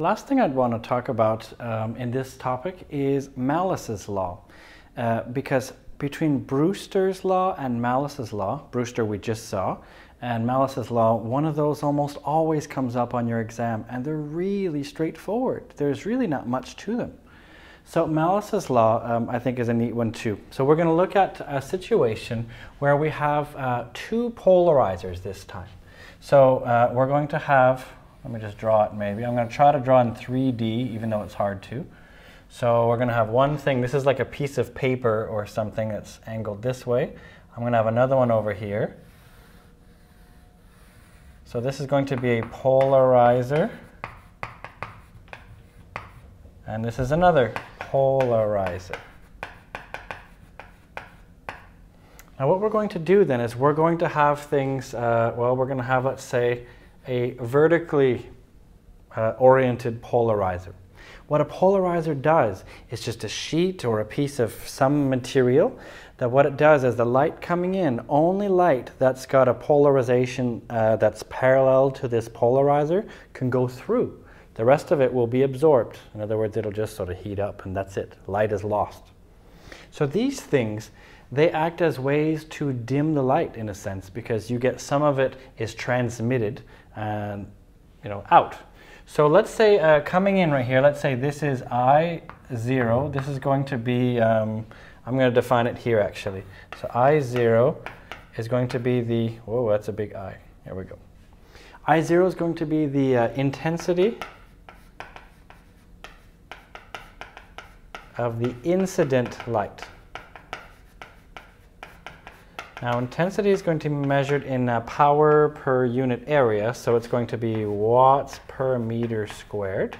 Last thing I'd want to talk about um, in this topic is Malus's law. Uh, because between Brewster's law and Malus's law, Brewster we just saw, and Malus's law, one of those almost always comes up on your exam, and they're really straightforward. There's really not much to them. So Malus's law, um, I think, is a neat one too. So we're going to look at a situation where we have uh, two polarizers this time. So uh, we're going to have, let me just draw it maybe. I'm going to try to draw in 3D, even though it's hard to. So we're going to have one thing, this is like a piece of paper or something that's angled this way. I'm going to have another one over here. So this is going to be a polarizer. And this is another polarizer. Now what we're going to do then is we're going to have things, uh, well, we're going to have, let's say, a vertically uh, oriented polarizer. What a polarizer does is just a sheet or a piece of some material that what it does is the light coming in, only light that's got a polarization uh, that's parallel to this polarizer can go through. The rest of it will be absorbed. In other words, it'll just sort of heat up and that's it. Light is lost. So these things, they act as ways to dim the light in a sense because you get some of it is transmitted and you know out. So let's say uh, coming in right here, let's say this is I0. This is going to be, um, I'm going to define it here actually. So I0 is going to be the, whoa, that's a big I. Here we go. I0 is going to be the uh, intensity of the incident light. Now intensity is going to be measured in uh, power per unit area, so it's going to be watts per meter squared.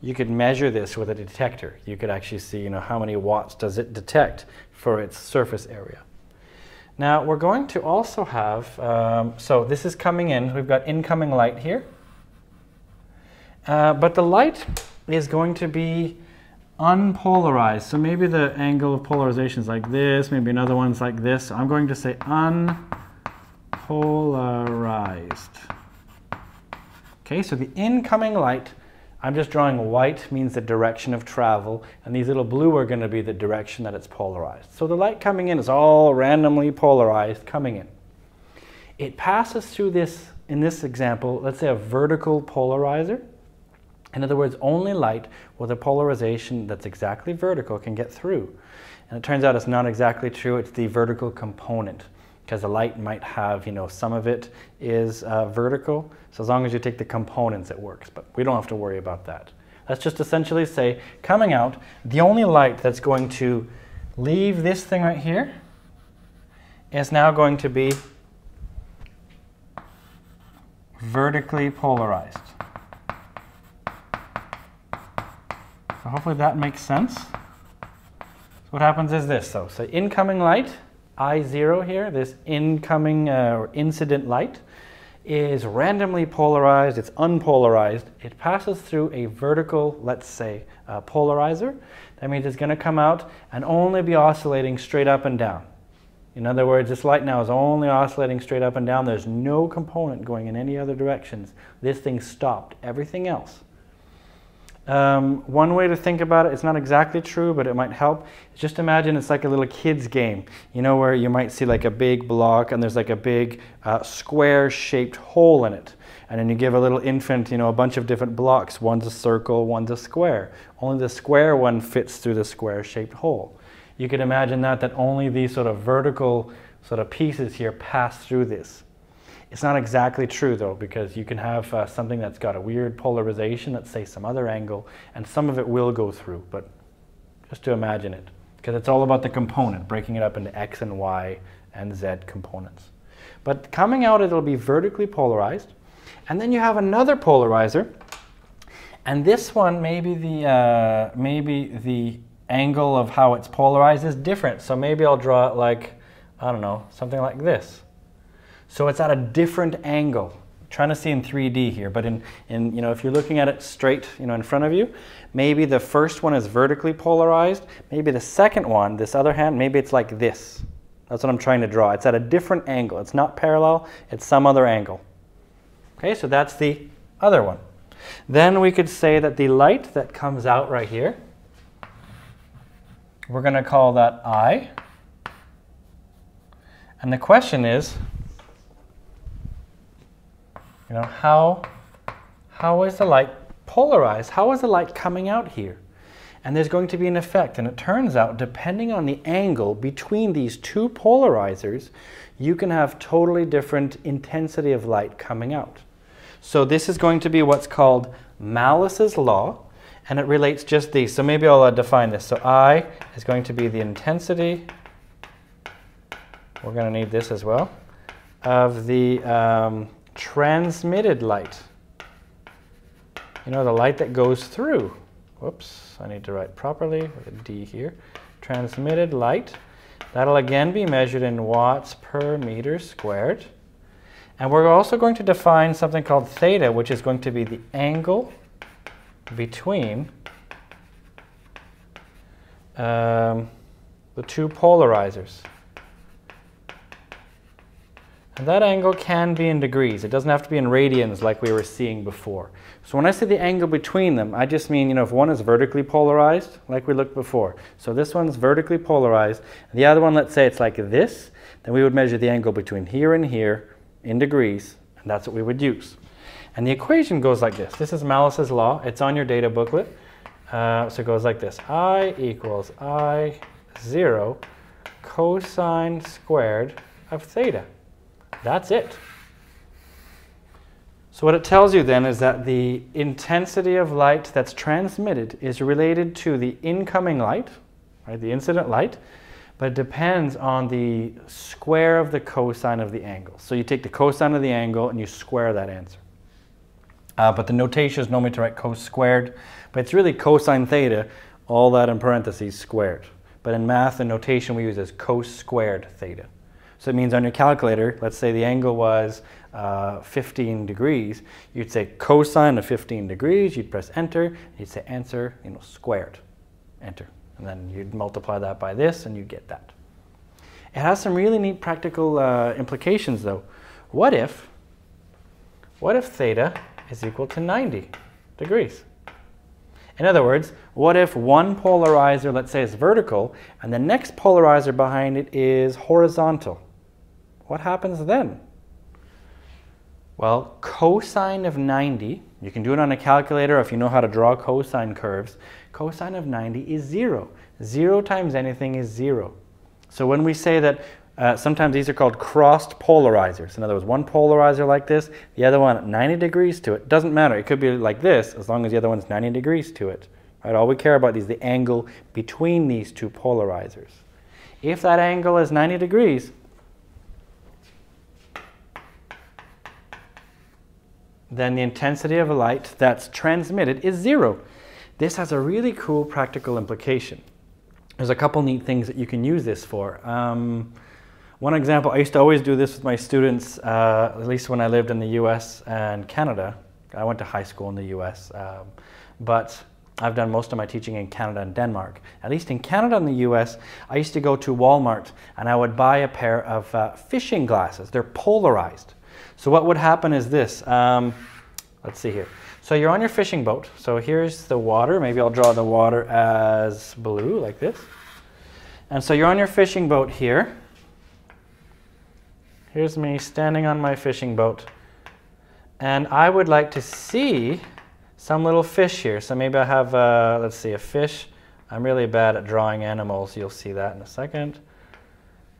You could measure this with a detector. You could actually see you know, how many watts does it detect for its surface area. Now we're going to also have, um, so this is coming in, we've got incoming light here. Uh, but the light is going to be unpolarized. So maybe the angle of polarization is like this, maybe another one's like this. I'm going to say unpolarized. Okay, so the incoming light, I'm just drawing white means the direction of travel, and these little blue are going to be the direction that it's polarized. So the light coming in is all randomly polarized coming in. It passes through this, in this example, let's say a vertical polarizer. In other words, only light with a polarization that's exactly vertical can get through. And it turns out it's not exactly true, it's the vertical component because the light might have, you know, some of it is uh, vertical. So as long as you take the components, it works. But we don't have to worry about that. Let's just essentially say, coming out, the only light that's going to leave this thing right here is now going to be vertically polarized. So hopefully that makes sense. So what happens is this though. So incoming light, I0 here, this incoming uh, or incident light, is randomly polarized, it's unpolarized. It passes through a vertical, let's say, uh, polarizer. That means it's going to come out and only be oscillating straight up and down. In other words, this light now is only oscillating straight up and down. There's no component going in any other directions. This thing stopped everything else. Um, one way to think about it, it's not exactly true, but it might help. Just imagine it's like a little kid's game, you know, where you might see like a big block and there's like a big uh, square shaped hole in it. And then you give a little infant, you know, a bunch of different blocks. One's a circle, one's a square. Only the square one fits through the square shaped hole. You could imagine that, that only these sort of vertical sort of pieces here pass through this. It's not exactly true though, because you can have uh, something that's got a weird polarization, let's say some other angle, and some of it will go through, but just to imagine it. Because it's all about the component, breaking it up into X and Y and Z components. But coming out, it'll be vertically polarized. And then you have another polarizer, and this one, maybe the, uh, maybe the angle of how it's polarized is different. So maybe I'll draw it like, I don't know, something like this. So it's at a different angle. I'm trying to see in 3D here, but in, in, you know, if you're looking at it straight, you know, in front of you, maybe the first one is vertically polarized. Maybe the second one, this other hand, maybe it's like this. That's what I'm trying to draw. It's at a different angle. It's not parallel, it's some other angle. Okay, so that's the other one. Then we could say that the light that comes out right here, we're going to call that I. And the question is, you know, how, how is the light polarized? How is the light coming out here? And there's going to be an effect. And it turns out, depending on the angle between these two polarizers, you can have totally different intensity of light coming out. So this is going to be what's called Malus's law, and it relates just these. So maybe I'll uh, define this. So I is going to be the intensity, we're going to need this as well, of the um, transmitted light. You know, the light that goes through. Whoops, I need to write properly with a D here. Transmitted light. That'll again be measured in watts per meter squared. And we're also going to define something called theta, which is going to be the angle between um, the two polarizers. And that angle can be in degrees. It doesn't have to be in radians like we were seeing before. So when I say the angle between them, I just mean, you know, if one is vertically polarized, like we looked before. So this one's vertically polarized. The other one, let's say it's like this, then we would measure the angle between here and here in degrees, and that's what we would use. And the equation goes like this. This is Malus's law. It's on your data booklet. Uh, so it goes like this. I equals I 0 cosine squared of theta. That's it. So what it tells you then is that the intensity of light that's transmitted is related to the incoming light, right, the incident light, but it depends on the square of the cosine of the angle. So you take the cosine of the angle and you square that answer. Uh, but the notation is normally to write cos squared, but it's really cosine theta, all that in parentheses squared. But in math, the notation we use is cos squared theta. So it means on your calculator, let's say the angle was uh, 15 degrees, you'd say cosine of 15 degrees, you'd press enter, you'd say answer, you know, squared, enter. And then you'd multiply that by this and you get that. It has some really neat practical uh, implications though. What if, what if theta is equal to 90 degrees? In other words, what if one polarizer, let's say is vertical, and the next polarizer behind it is horizontal? What happens then? Well, cosine of 90, you can do it on a calculator if you know how to draw cosine curves. Cosine of 90 is zero. Zero times anything is zero. So when we say that uh, sometimes these are called crossed polarizers. In other words, one polarizer like this, the other one 90 degrees to it. Doesn't matter. It could be like this as long as the other one's 90 degrees to it. Right? All we care about is the angle between these two polarizers. If that angle is 90 degrees, then the intensity of a light that's transmitted is zero. This has a really cool practical implication. There's a couple neat things that you can use this for. Um, one example, I used to always do this with my students, uh, at least when I lived in the US and Canada. I went to high school in the US, um, but I've done most of my teaching in Canada and Denmark. At least in Canada and the US, I used to go to Walmart and I would buy a pair of uh, fishing glasses. They're polarized. So what would happen is this. Um, let's see here. So you're on your fishing boat. So here's the water. Maybe I'll draw the water as blue like this. And so you're on your fishing boat here. Here's me standing on my fishing boat. And I would like to see some little fish here. So maybe I have, uh, let's see, a fish. I'm really bad at drawing animals. You'll see that in a second.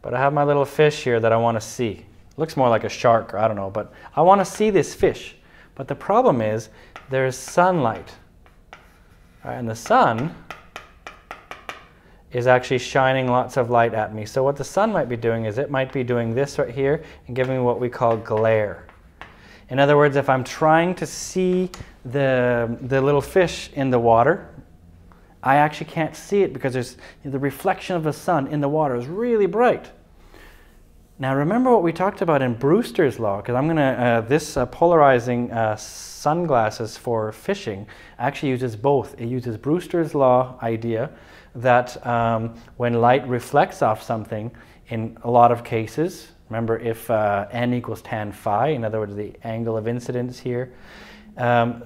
But I have my little fish here that I want to see. Looks more like a shark, or I don't know, but I want to see this fish. But the problem is there's sunlight. Right, and the sun is actually shining lots of light at me. So what the sun might be doing is it might be doing this right here and giving me what we call glare. In other words, if I'm trying to see the, the little fish in the water, I actually can't see it because there's the reflection of the sun in the water is really bright. Now remember what we talked about in Brewster's law, because I'm going to, uh, this uh, polarizing uh, sunglasses for fishing actually uses both. It uses Brewster's law idea that um, when light reflects off something, in a lot of cases, remember if uh, n equals tan phi, in other words the angle of incidence here, um,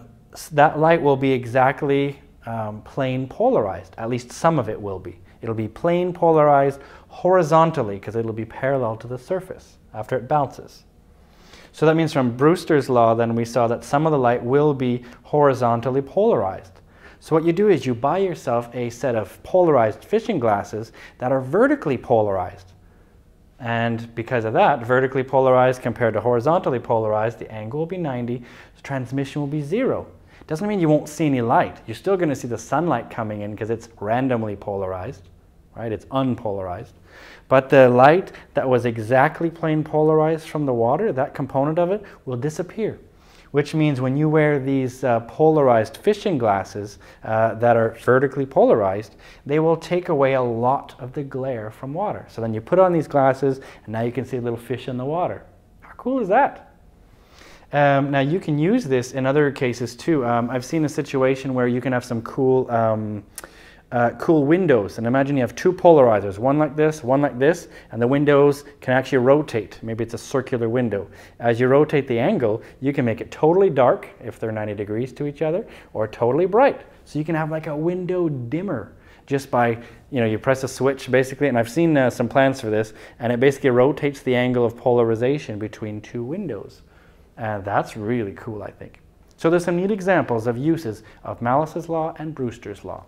that light will be exactly um, plane polarized. At least some of it will be. It'll be plane polarized horizontally because it'll be parallel to the surface after it bounces. So that means from Brewster's law, then we saw that some of the light will be horizontally polarized. So what you do is you buy yourself a set of polarized fishing glasses that are vertically polarized. And because of that, vertically polarized compared to horizontally polarized, the angle will be 90, the transmission will be zero. Doesn't mean you won't see any light. You're still going to see the sunlight coming in because it's randomly polarized, right? It's unpolarized. But the light that was exactly plane polarized from the water, that component of it, will disappear which means when you wear these uh, polarized fishing glasses uh, that are vertically polarized, they will take away a lot of the glare from water. So then you put on these glasses, and now you can see a little fish in the water. How cool is that? Um, now you can use this in other cases too. Um, I've seen a situation where you can have some cool um, uh, cool windows. And imagine you have two polarizers, one like this, one like this, and the windows can actually rotate. Maybe it's a circular window. As you rotate the angle, you can make it totally dark if they're 90 degrees to each other, or totally bright. So you can have like a window dimmer just by, you know, you press a switch basically, and I've seen uh, some plans for this, and it basically rotates the angle of polarization between two windows. And that's really cool, I think. So there's some neat examples of uses of Malus's law and Brewster's law.